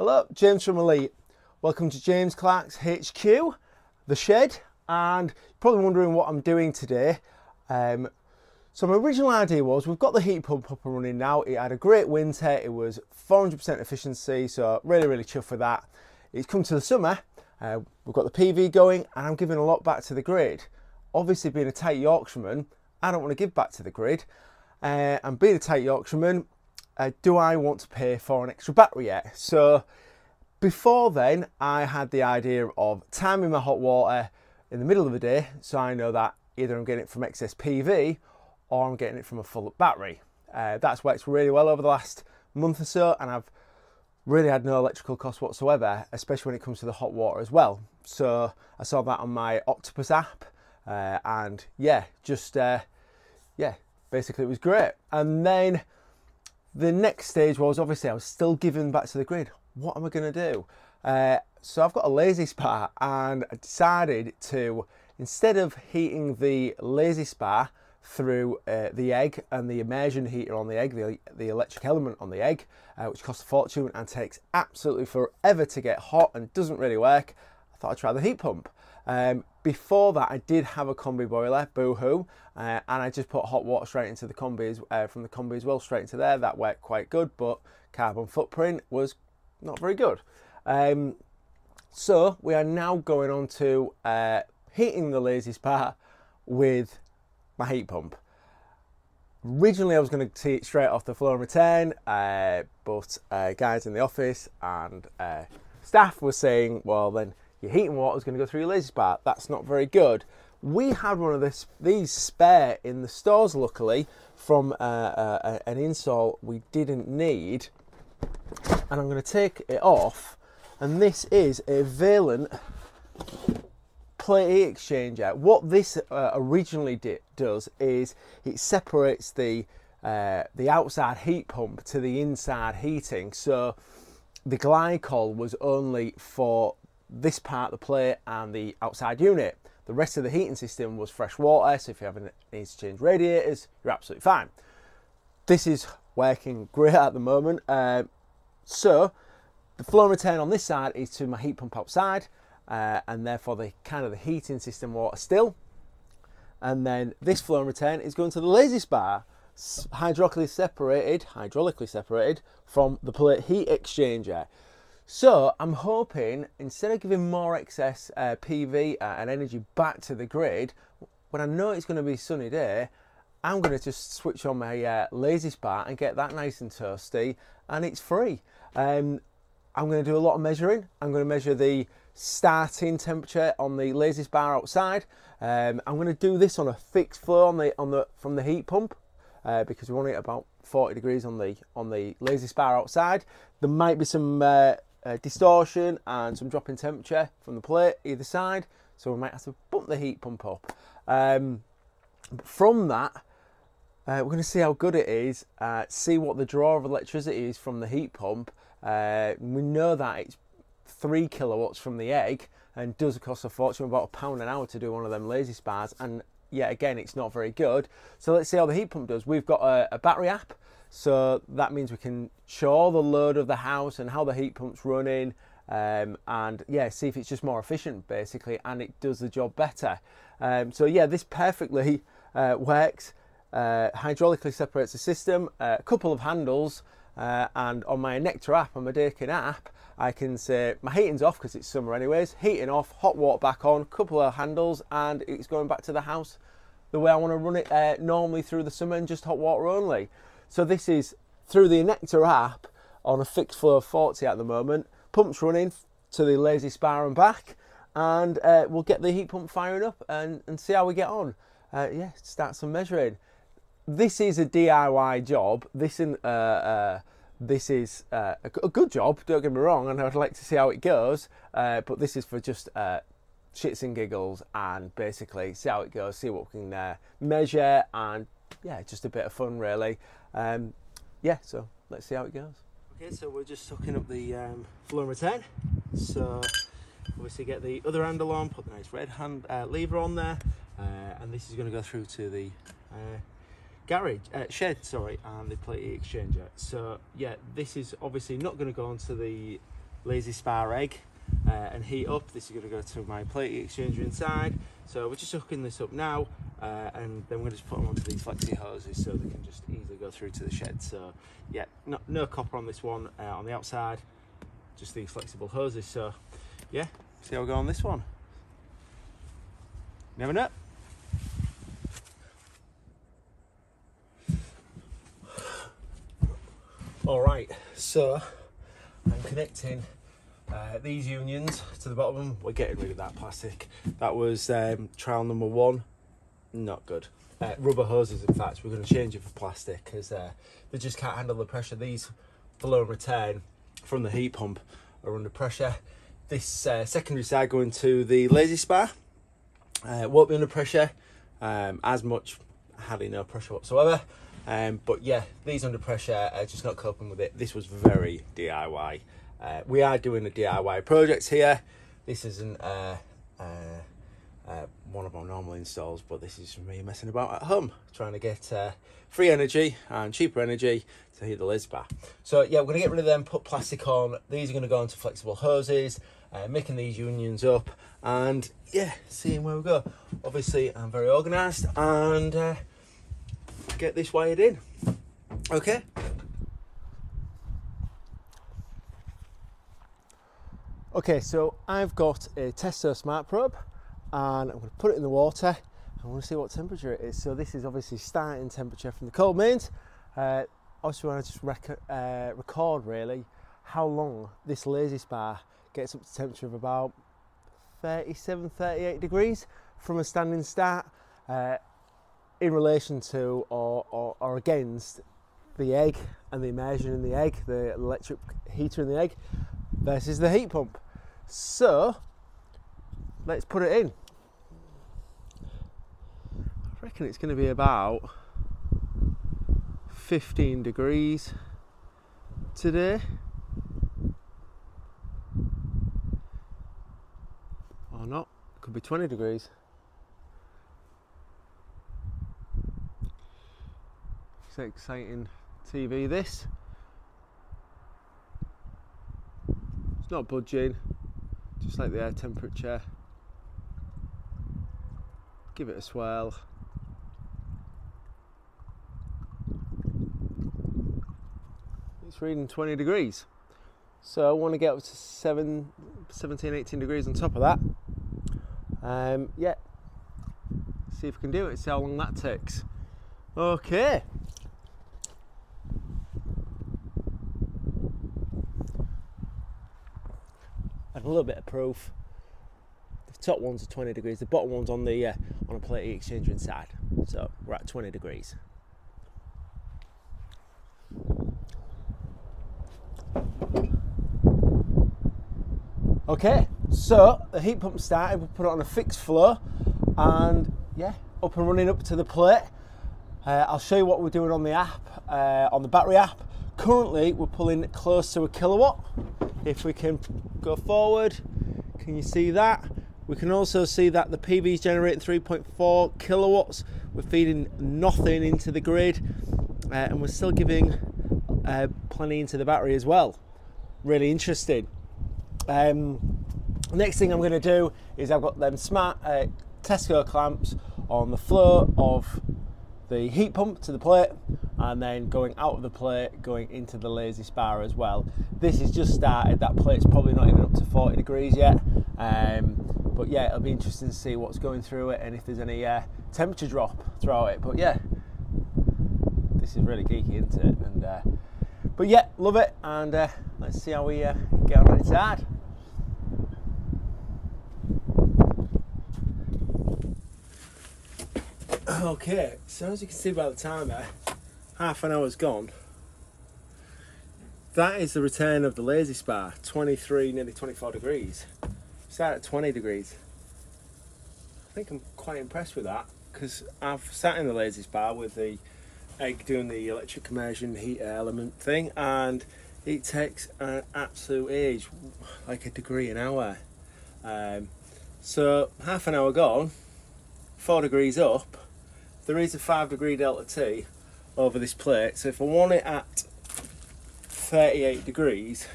Hello, James from Elite. Welcome to James Clark's HQ, the shed, and you're probably wondering what I'm doing today. Um, so my original idea was we've got the heat pump up and running now. It had a great winter. It was 400% efficiency, so really, really chuffed with that. It's come to the summer. Uh, we've got the PV going, and I'm giving a lot back to the grid. Obviously, being a tight Yorkshireman, I don't want to give back to the grid. Uh, and being a tight Yorkshireman, uh, do I want to pay for an extra battery yet? So before then, I had the idea of timing my hot water in the middle of the day so I know that either I'm getting it from excess PV or I'm getting it from a full battery. Uh, that's worked really well over the last month or so, and I've really had no electrical cost whatsoever, especially when it comes to the hot water as well. So I saw that on my Octopus app, uh, and yeah, just uh, yeah, basically it was great. And then the next stage was obviously I was still giving back to the grid. What am I going to do? Uh, so I've got a lazy spa and I decided to, instead of heating the lazy spa through uh, the egg and the immersion heater on the egg, the, the electric element on the egg, uh, which costs a fortune and takes absolutely forever to get hot and doesn't really work, I thought I'd try the heat pump. Um, before that, I did have a combi boiler, boohoo, uh, and I just put hot water straight into the combi uh, from the combi as well, straight into there. That worked quite good, but carbon footprint was not very good. Um, so we are now going on to uh, heating the lazy spa with my heat pump. Originally, I was going to it straight off the floor and return, uh, but uh, guys in the office and uh, staff were saying, well, then your heating water is going to go through your lazy spa. That's not very good. We had one of this, these spare in the stores, luckily, from uh, uh, an install we didn't need. And I'm going to take it off. And this is a Vaillant plate exchanger. What this uh, originally did, does is it separates the uh, the outside heat pump to the inside heating. So the glycol was only for this part of the plate and the outside unit. The rest of the heating system was fresh water, so if you have a need to change radiators, you're absolutely fine. This is working great at the moment. Uh, so the flow and return on this side is to my heat pump outside, uh, and therefore the kind of the heating system water still. And then this flow and return is going to the lazy spa, hydraulically separated, hydraulically separated from the plate heat exchanger. So I'm hoping instead of giving more excess uh, PV uh, and energy back to the grid, when I know it's going to be a sunny day, I'm going to just switch on my uh, lazy spa and get that nice and toasty, and it's free. Um, I'm going to do a lot of measuring. I'm going to measure the starting temperature on the lazy spa outside. Um, I'm going to do this on a fixed flow on the on the from the heat pump uh, because we want it about 40 degrees on the on the lazy spa outside. There might be some uh, uh, distortion and some drop in temperature from the plate either side, so we might have to bump the heat pump up. Um, from that, uh, we're going to see how good it is, uh, see what the draw of electricity is from the heat pump. Uh, we know that it's three kilowatts from the egg and does cost a fortune, about a pound an hour to do one of them lazy spas. And yet again, it's not very good. So let's see how the heat pump does. We've got a, a battery app so that means we can show the load of the house and how the heat pump's running um, and yeah, see if it's just more efficient basically and it does the job better. Um, so yeah, this perfectly uh, works. Uh, hydraulically separates the system, uh, a couple of handles uh, and on my Onecta app, on my Daikin app, I can say my heating's off because it's summer anyways, heating off, hot water back on, couple of handles and it's going back to the house the way I want to run it uh, normally through the summer and just hot water only. So this is through the Onecta app on a fixed flow of 40 at the moment. Pumps running to the lazy spa and back, and uh, we'll get the heat pump firing up and, and see how we get on. Uh, yeah, start some measuring. This is a DIY job. This in, uh, uh, this is uh, a, a, good job. Don't get me wrong, and I'd like to see how it goes. Uh, but this is for just shits and giggles, and basically see how it goes, see what we can measure, and yeah, just a bit of fun really. Um, yeah, so let's see how it goes. Okay, so we're just sucking up the um, Florima 10. So obviously get the other handle on, put the nice red hand uh, lever on there, uh, and this is going to go through to the uh, garage, uh, shed, sorry, and the plate exchanger. So yeah, this is obviously not going to go onto the lazy spa egg uh, and heat up. This is going to go to my plate exchanger inside. So we're just hooking this up now uh, and then we're just put them onto these flexi hoses so they can just easily go through to the shed. So yeah, no, no copper on this one uh, on the outside, just these flexible hoses. So yeah, see how we go on this one. Never know. All right, so I'm connecting uh, these unions to the bottom. We're getting rid of that plastic. That was um, trial number one. Not good. Uh, rubber hoses, in fact, we're going to change it for plastic because uh, they just can't handle the pressure. These flow and return from the heat pump are under pressure. This uh, secondary side going to the lazy spa uh, won't be under pressure um, as much, hardly no pressure whatsoever. Um, but yeah, these under pressure are just not coping with it. This was very DIY. Uh, we are doing a DIY project here. This isn't uh, uh, uh, one of our normal installs, but this is me messing about at home, trying to get uh, free energy and cheaper energy to heat the lazy spa. So yeah, we're gonna get rid of them, put plastic on. These are gonna go into flexible hoses, making these unions up, and yeah, seeing where we go. Obviously, I'm very organised and get this wired in. Okay. Okay, so I've got a Testo Smart Probe and I'm going to put it in the water. I want to see what temperature it is. So this is obviously starting temperature from the cold mains. Uh, also want to just rec uh, record really how long this lazy spa gets up to temperature of about 37, 38 degrees from a standing start uh, in relation to or, or, or against the egg and the immersion in the egg, the electric heater in the egg versus the heat pump. So let's put it in. I reckon it's going to be about 15 degrees today. Or not, could be 20 degrees. It's exciting TV this. Not budging, just like the air temperature. Give it a swell. It's reading 20 degrees. So I want to get up to 7, 17, 18 degrees on top of that. Um, yeah, see if we can do it, see how long that takes. Okay. And a little bit of proof. The top ones are 20 degrees, the bottom one's on the uh, on a plate exchanger inside. So we're at 20 degrees. Okay, so the heat pump started, we put it on a fixed flow and yeah, up and running up to the plate. Uh, I'll show you what we're doing on the app, uh, on the battery app. Currently, we're pulling close to a kilowatt. If we can go forward, can you see that? We can also see that the PV is generating 3.4 kilowatts. We're feeding nothing into the grid uh, and we're still giving uh, plenty into the battery as well. Really interesting. Um, next thing I'm going to do is I've got them smart uh, Testo clamps on the floor of the heat pump to the plate and then going out of the plate going into the lazy spa as well. This is just started that plate's probably not even up to 40 degrees yet. Um, but yeah it'll be interesting to see what's going through it and if there's any uh, temperature drop throughout it. But yeah this is really geeky isn't it? And uh, but yeah love it. And uh, let's see how we uh, get on inside Okay, so as you can see by the timer, half an hour's gone. That is the return of the lazy spa, 23, nearly 24 degrees. Sat at 20 degrees. I think I'm quite impressed with that because I've sat in the lazy spa with the egg doing the electric immersion heat element thing and it takes an absolute age, like a degree an hour. Um, so half an hour gone, four degrees up, there is a 5 degree delta T over this plate so if I want it at 38 degrees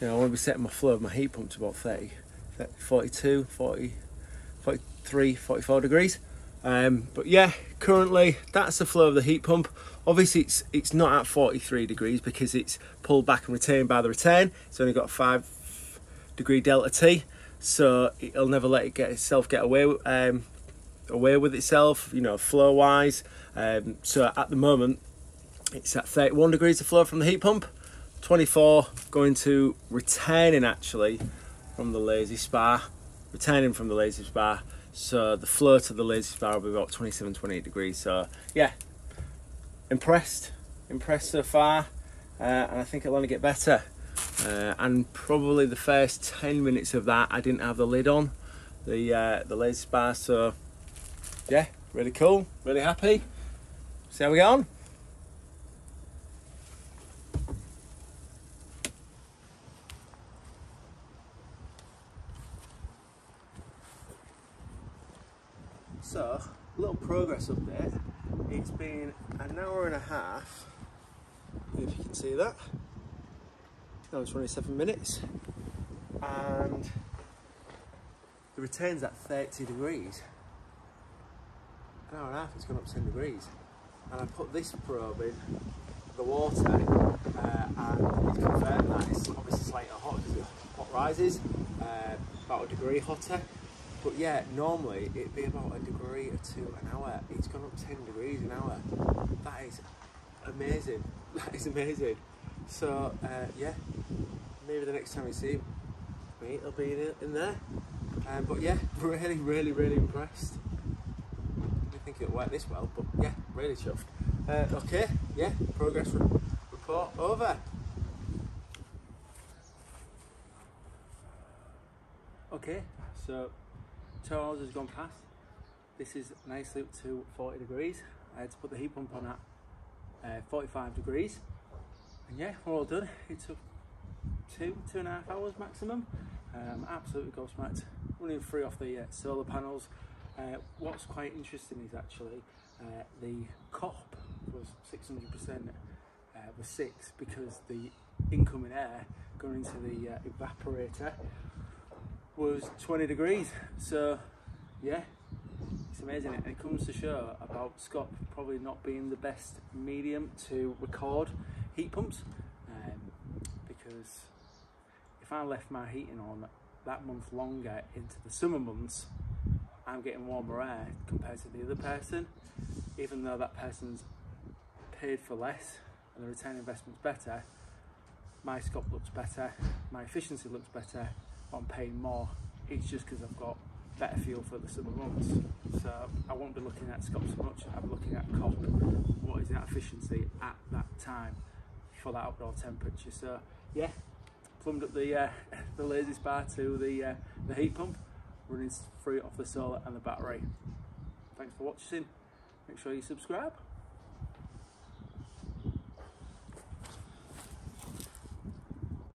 you know, I want to be setting my flow of my heat pump to about 30, 30 42, 40, 43, 44 degrees. Um, but yeah, currently that's the flow of the heat pump. Obviously it's it's not at 43 degrees because it's pulled back and retained by the retain. It's only got a five degree delta T, so it'll never let it get itself get away um, away with itself, you know, flow wise. Um, so at the moment it's at 31 degrees of flow from the heat pump, 24 going to retaining actually from the lazy spa, retaining from the lazy spa. So the flow to the lazy spa will be about 27, 28 degrees. So yeah, impressed, impressed so far. Uh, and I think it'll only get better. Uh, and probably the first 10 minutes of that, I didn't have the lid on the uh, the lazy spa. So yeah, really cool, really happy. See how we on. So, a little progress update. It's been an hour and a half, if you can see that. Now it's 27 minutes. And the retain's at 30 degrees. An hour and a half, it's gone up 10 degrees. And I put this probe in the water uh, and it's confirmed that it's obviously slightly hot because the hot rises, uh, about a degree hotter. But yeah, normally it'd be about a degree or two an hour. It's gone up 10 degrees an hour. That is amazing. That is amazing. So uh, yeah, maybe the next time we see me, it'll be in, in there. Um, but yeah, really, really, really impressed. Think it'll work this well, but yeah, really chuffed. Uh, okay, yeah, progress re report over. Okay, so two hours has gone past. This is nicely up to 40 degrees. I had to put the heat pump on at uh, 45 degrees. And yeah, we're all done. It took two, two and a half hours maximum. Um, absolutely gobsmacked. Running free off the uh, solar panels. Uh, what's quite interesting is actually uh, the COP was 600% uh, was six because the incoming air going into the uh, evaporator was 20 degrees. So yeah, it's amazing. And it comes to show about SCOP probably not being the best medium to record heat pumps um, because if I left my heating on that month longer into the summer months, I'm getting warmer air compared to the other person, even though that person's paid for less and the return investment's better, my SCOP looks better, my efficiency looks better, I'm paying more. It's just because I've got better feel for the summer months. So I won't be looking at SCOP so much, be looking at COP, what is that efficiency at that time for that outdoor temperature. So yeah, plumbed up the uh, the lazy spa to the uh, the heat pump, running free off the solar and the battery. Thanks for watching. Make sure you subscribe.